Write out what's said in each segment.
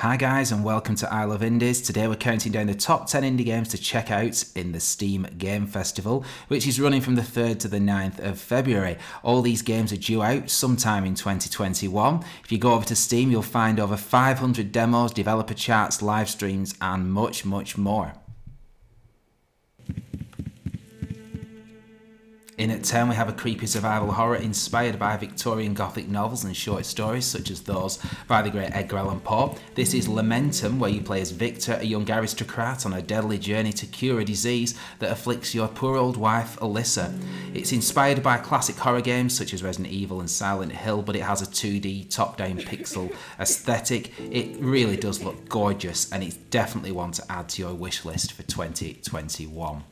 Hi guys and welcome to I Love Indies. Today we're counting down the top 10 indie games to check out in the Steam Game Festival, which is running from the 3rd to the 9th of February. All these games are due out sometime in 2021. If you go over to Steam, you'll find over 500 demos, developer chats, live streams, and much, much more. In at 10, we have a creepy survival horror inspired by Victorian Gothic novels and short stories, such as those by the great Edgar Allan Poe. This is Lamentum, where you play as Victor, a young aristocrat on a deadly journey to cure a disease that afflicts your poor old wife, Alyssa. It's inspired by classic horror games such as Resident Evil and Silent Hill, but it has a 2D top down pixel aesthetic. It really does look gorgeous, and it's definitely one to add to your wish list for 2021.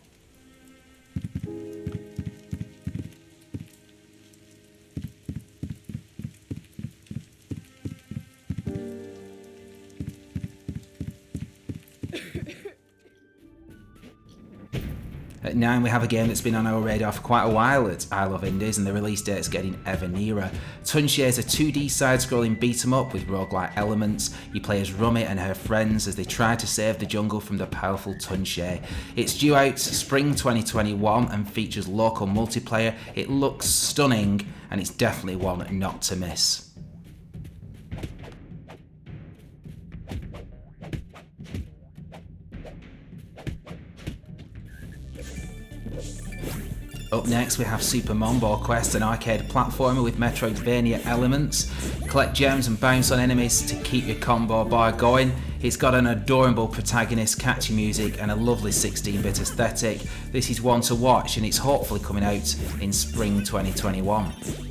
At 9, we have a game that's been on our radar for quite a while at I Love Indies, and the release date is getting ever nearer. Tunche is a 2D side scrolling beat 'em up with roguelike elements. You play as Rumi and her friends as they try to save the jungle from the powerful Tunche. It's due out spring 2021 and features local multiplayer. It looks stunning, and it's definitely one not to miss. Up next, we have Super Mombo Quest, an arcade platformer with Metroidvania elements. Collect gems and bounce on enemies to keep your combo bar going. It's got an adorable protagonist, catchy music, and a lovely 16 bit aesthetic. This is one to watch, and it's hopefully coming out in spring 2021.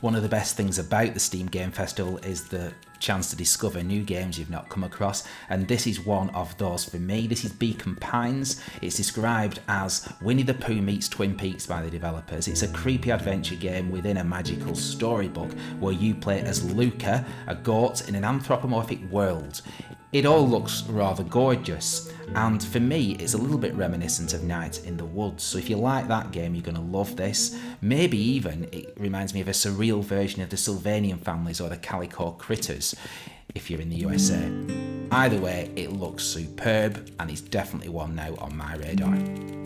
One of the best things about the Steam Game Festival is the chance to discover new games you've not come across, and this is one of those for me. This is Beacon Pines. It's described as Winnie the Pooh meets Twin Peaks by the developers. It's a creepy adventure game within a magical storybook where you play as Luca, a goat in an anthropomorphic world. It all looks rather gorgeous, and for me, it's a little bit reminiscent of Night in the Woods. So if you like that game, you're going to love this. Maybe even it reminds me of a surreal version of the Sylvanian families or the Calico Critters if you're in the USA. Either way, it looks superb, and it's definitely one now on my radar.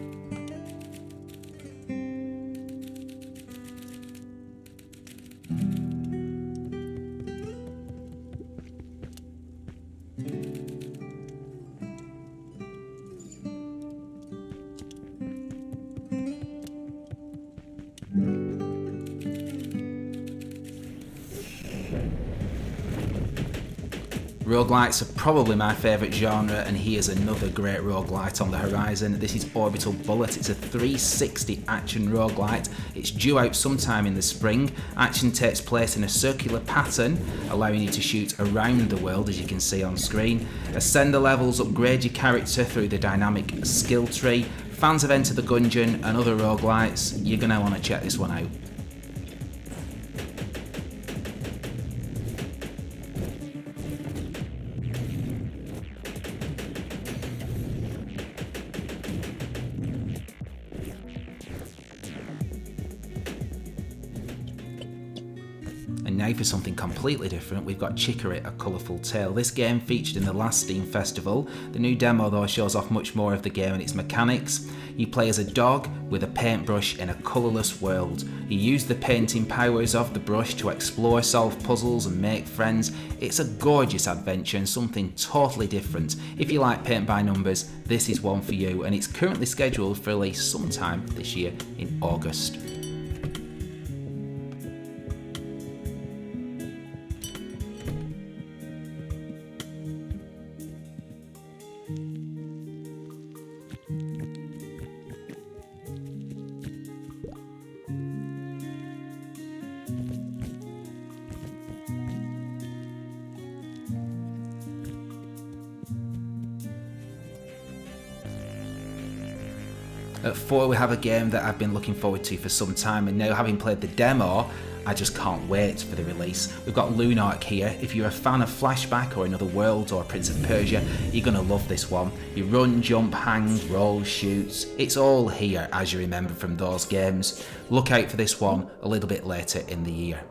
Roguelites are probably my favourite genre, and here's another great roguelite on the horizon. This is Orbital Bullet. It's a 360 action roguelite. It's due out sometime in the spring. Action takes place in a circular pattern, allowing you to shoot around the world, as you can see on screen. Ascend the levels, upgrade your character through the dynamic skill tree. Fans of Enter the Gungeon and other roguelites, you're going to want to check this one out. Now for something completely different, we've got Chicory, A Colourful Tale. This game featured in the last Steam Festival. The new demo though shows off much more of the game and its mechanics. You play as a dog with a paintbrush in a colourless world. You use the painting powers of the brush to explore, solve puzzles and make friends. It's a gorgeous adventure and something totally different. If you like paint by numbers, this is one for you and it's currently scheduled for release sometime this year in August. At 4 we have a game that I've been looking forward to for some time and now having played the demo I just can't wait for the release. We've got Lunark here. If you're a fan of Flashback or Another World or Prince of Persia, you're going to love this one. You run, jump, hang, roll, shoots. It's all here as you remember from those games. Look out for this one a little bit later in the year.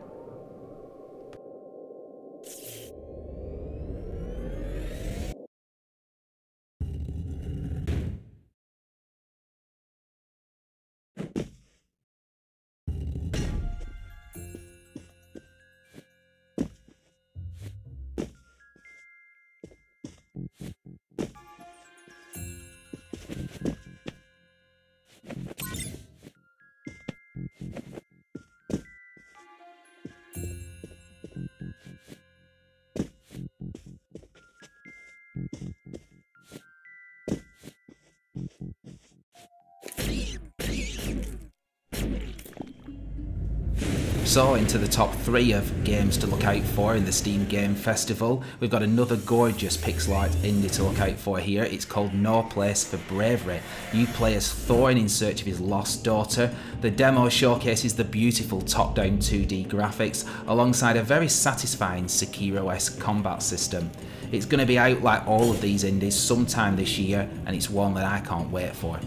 So, into the top three of games to look out for in the Steam Game Festival, we've got another gorgeous pixel art indie to look out for here. It's called No Place for Bravery. You play as Thorn in search of his lost daughter. The demo showcases the beautiful top down 2D graphics alongside a very satisfying Sekiro esque combat system. It's going to be out like all of these indies sometime this year, and it's one that I can't wait for.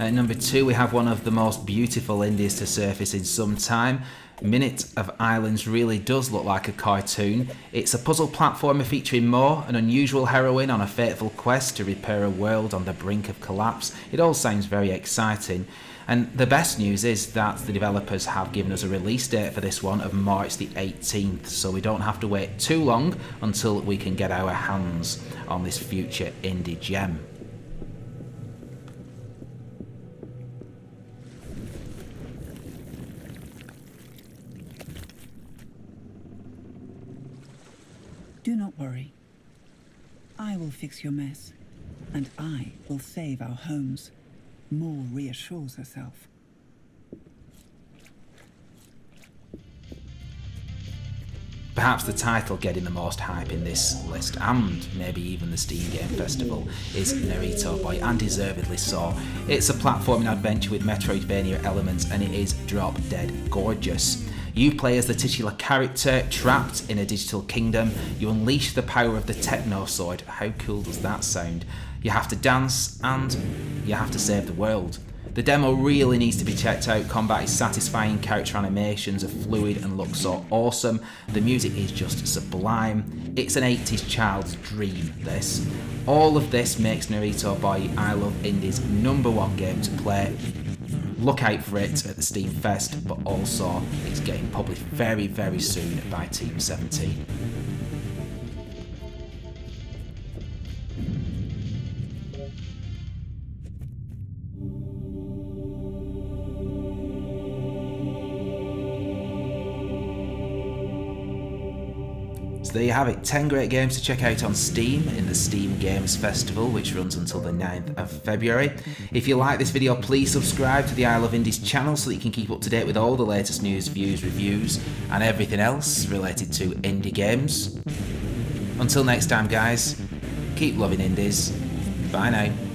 At number two, we have one of the most beautiful indies to surface in some time. Minute of Islands really does look like a cartoon. It's a puzzle platformer featuring Mo, an unusual heroine on a fateful quest to repair a world on the brink of collapse. It all sounds very exciting. And the best news is that the developers have given us a release date for this one of March the 18th, so we don't have to wait too long until we can get our hands on this future indie gem. Do not worry. I will fix your mess, and I will save our homes. Mo reassures herself. Perhaps the title getting the most hype in this list, and maybe even the Steam Game Festival, is Narito Boy, and deservedly so. It's a platforming adventure with Metroidvania elements, and it is drop dead gorgeous. You play as the titular character trapped in a digital kingdom. You unleash the power of the Techno Sword. How cool does that sound? You have to dance and you have to save the world. The demo really needs to be checked out. Combat is satisfying, character animations are fluid and look so awesome. The music is just sublime. It's an 80s child's dream, this. All of this makes Naruto Boy I Love Indies number one game to play look out for it at the Steam Fest, but also it's getting published very, very soon by Team 17. So there you have it, 10 great games to check out on Steam in the Steam Games Festival, which runs until the 9th of February. If you like this video, please subscribe to the I Love Indies channel so that you can keep up to date with all the latest news, views, reviews, and everything else related to indie games. Until next time, guys, keep loving indies. Bye now.